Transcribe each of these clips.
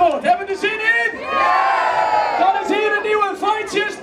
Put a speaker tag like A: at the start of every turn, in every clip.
A: Hebben we er zin in? Yeah! Dan is hier een nieuwe Fightjes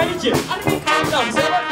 A: I need you.
B: calm down.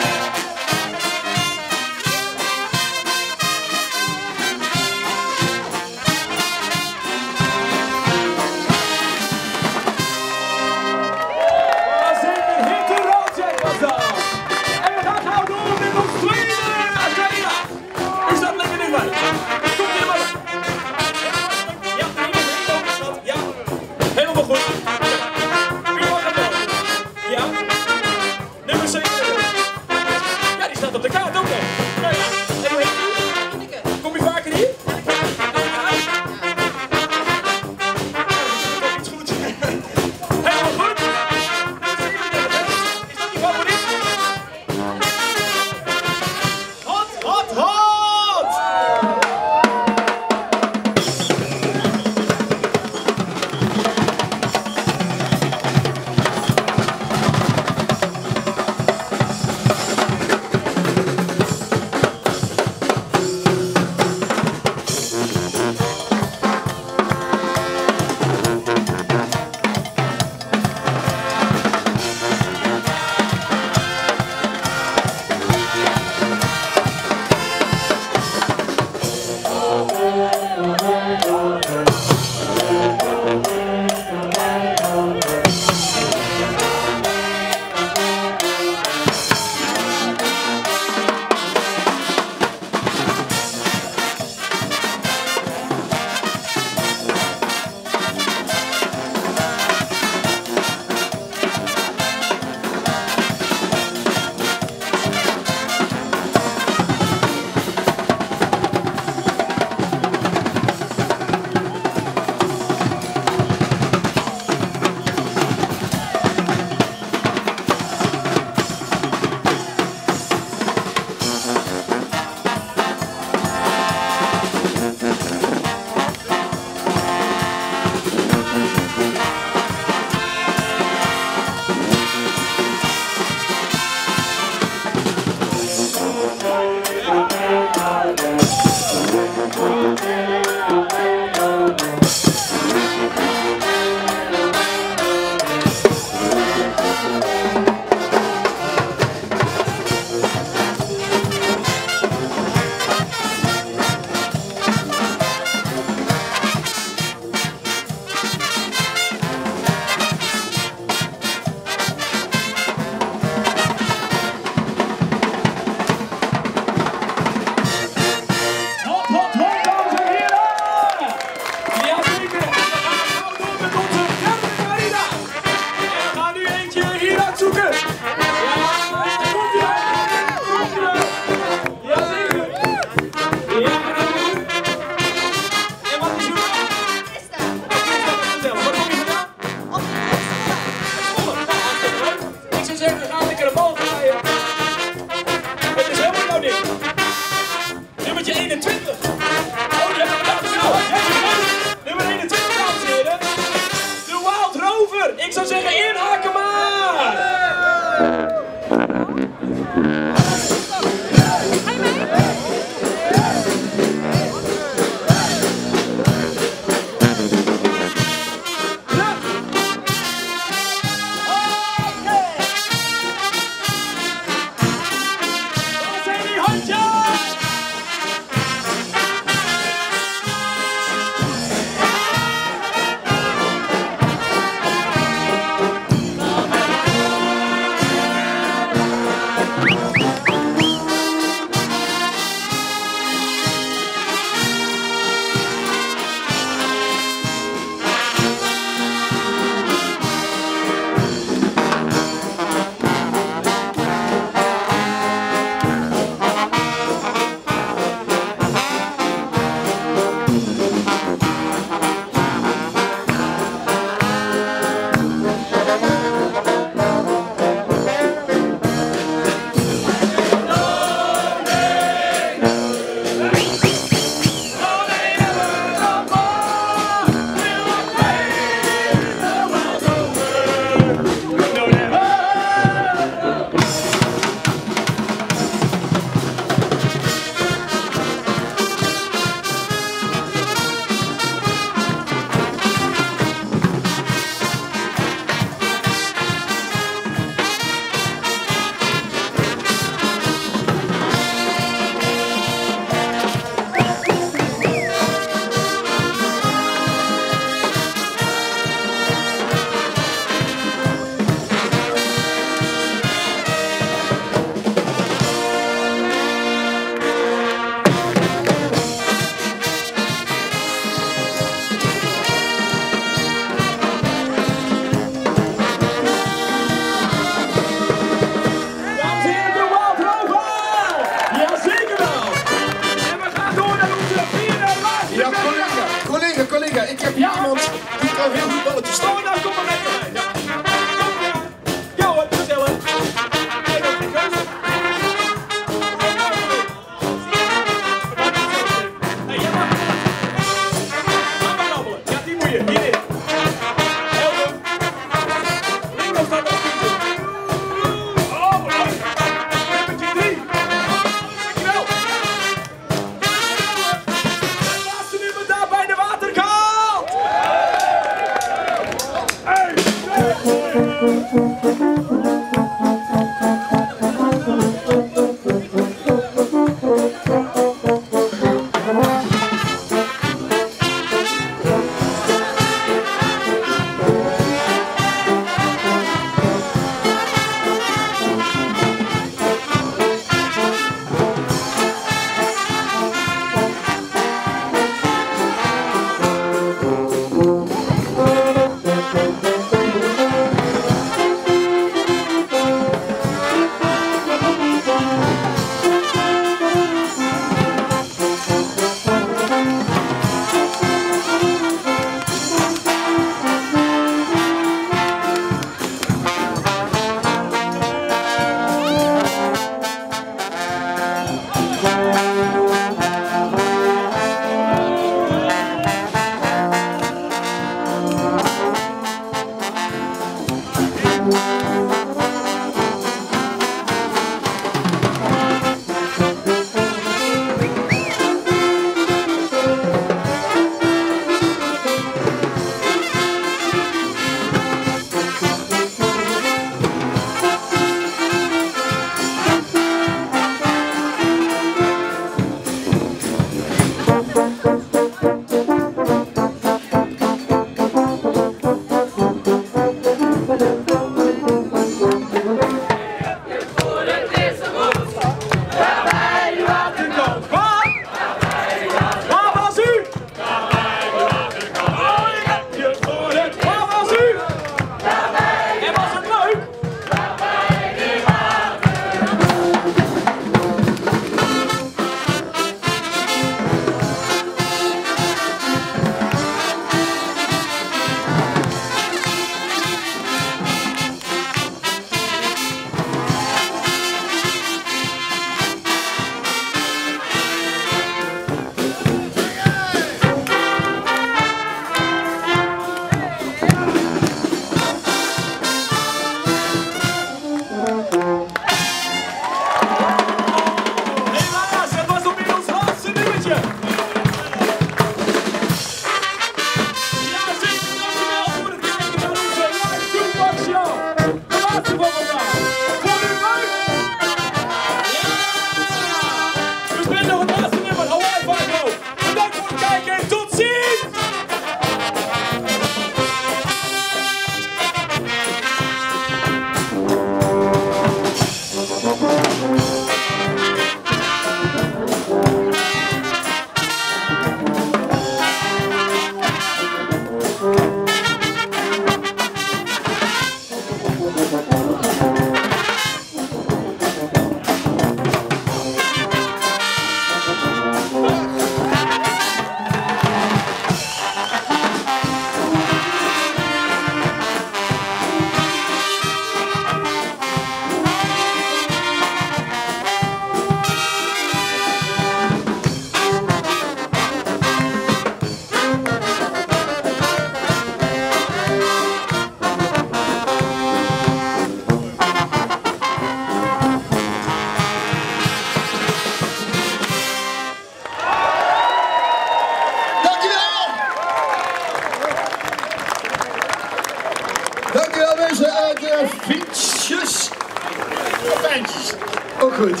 B: backwards.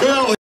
B: Hell